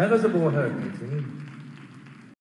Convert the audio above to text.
Hen as a board boheg meeting,